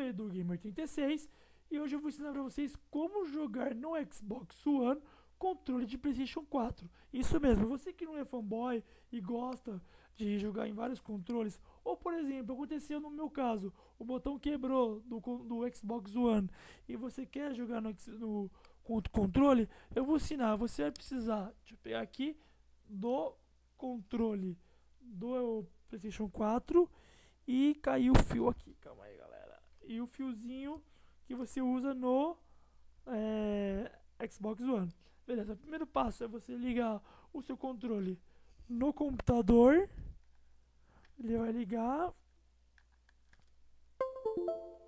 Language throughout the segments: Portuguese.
Edu Gamer 36 e hoje eu vou ensinar para vocês como jogar no Xbox One controle de PlayStation 4. Isso mesmo, você que não é fanboy e gosta de jogar em vários controles, ou por exemplo, aconteceu no meu caso, o botão quebrou do, do Xbox One e você quer jogar no, no controle, eu vou ensinar. Você vai precisar, eu pegar aqui, do controle do PlayStation 4 e caiu o fio aqui. Calma aí, galera. E o fiozinho que você usa no é, Xbox One. Beleza, o primeiro passo é você ligar o seu controle no computador. Ele vai ligar.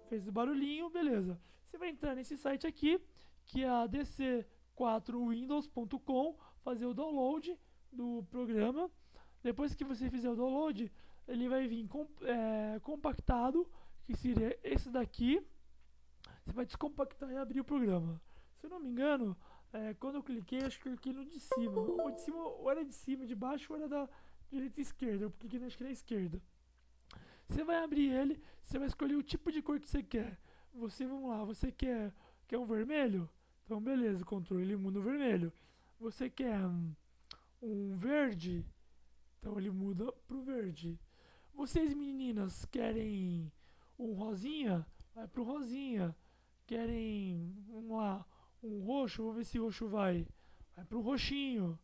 Fez o barulhinho, beleza. Você vai entrar nesse site aqui, que é a dc4windows.com, fazer o download do programa. Depois que você fizer o download, ele vai vir é, compactado, que seria esse daqui. Você vai descompactar e abrir o programa. Se eu não me engano, é, quando eu cliquei, acho que eu cliquei no de cima. Ou de cima, ou era de cima, de baixo, ou era da direita e esquerda. Eu cliquei na, acho que na esquerda. Você vai abrir ele, você vai escolher o tipo de cor que você quer. Você, vamos lá, você quer, quer um vermelho? Então, beleza, controle ele muda o vermelho. Você quer um, um verde? Então, ele muda pro verde. Vocês meninas querem um rosinha? Vai pro rosinha. Querem, vamos lá, um roxo? Vou ver se roxo vai. Vai pro roxinho.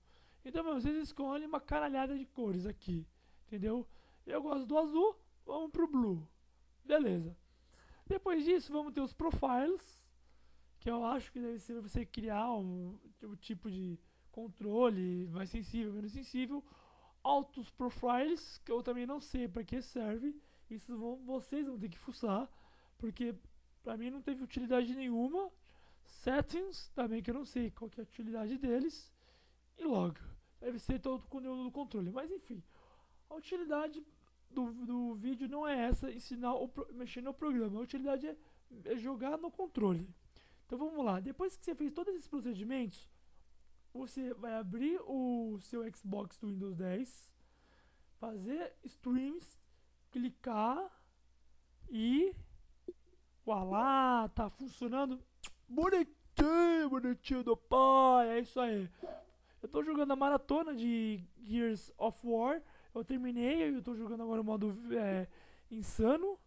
Então, vocês escolhem uma caralhada de cores aqui. Entendeu? Eu gosto do azul, vamos pro blue. Beleza. Depois disso, vamos ter os profiles. Que eu acho que deve ser você criar um, um tipo de controle mais sensível, menos sensível Autos Profiles, que eu também não sei para que serve. Isso vão, vocês vão ter que fuçar, porque para mim não teve utilidade nenhuma. Settings, também que eu não sei qual que é a utilidade deles. E log, deve ser todo o conteúdo do controle. Mas enfim, a utilidade do, do vídeo não é essa, ensinar mexer no programa. A utilidade é, é jogar no controle. Então vamos lá, depois que você fez todos esses procedimentos, você vai abrir o seu Xbox do Windows 10, fazer streams, clicar e voilá, tá funcionando bonitinho, bonitinho do pai, é isso aí. Eu tô jogando a maratona de Gears of War, eu terminei, eu tô jogando agora o modo é, insano.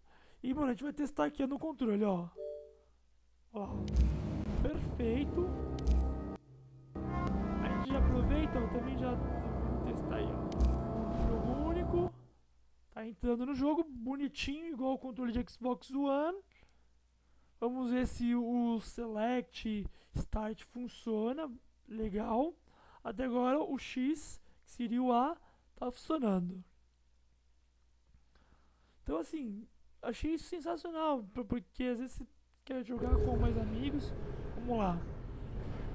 E, mano, a gente vai testar aqui no controle, ó. Ó. Perfeito eu também já vou testar aí, ó. Jogo único. Tá entrando no jogo, bonitinho, igual o controle de Xbox One. Vamos ver se o Select Start funciona. Legal. Até agora o X, que seria o A, tá funcionando. Então assim, achei isso sensacional, porque às vezes você quer jogar com mais amigos. Vamos lá.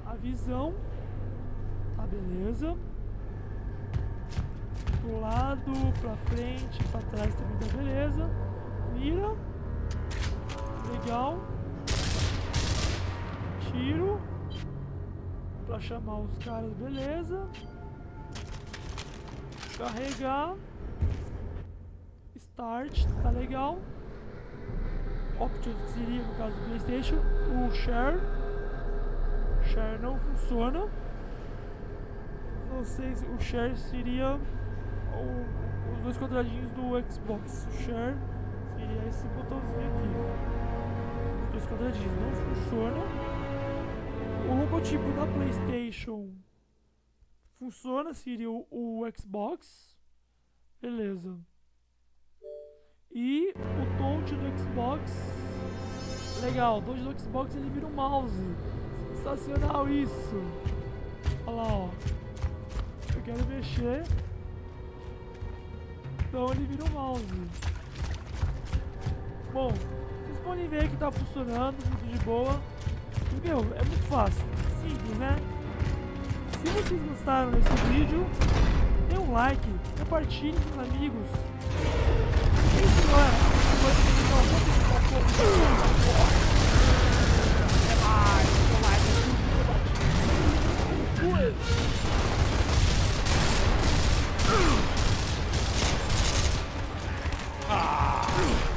A visão Tá, beleza. Pro lado, pra frente, pra trás também tá beleza. Mira. Legal. Tiro. Pra chamar os caras, beleza. Carregar. Start, tá legal. Options seria no caso do Playstation. O Share. Share não funciona se o share seria o, os dois quadradinhos do Xbox. O share seria esse botãozinho aqui. Os dois quadradinhos não funciona. O logotipo da PlayStation funciona, seria o, o Xbox. Beleza. E o touch do Xbox. Legal, o touch do Xbox ele vira um mouse. Sensacional isso. Olha lá, ó quero mexer. Então ele vira um mouse. Bom, vocês podem ver que tá funcionando, muito de boa. E meu, é muito fácil, simples, né? Se vocês gostaram desse vídeo, dê um like, compartilhe com os amigos. E senhora,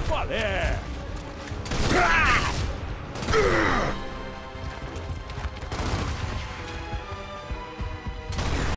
qual é? Ah!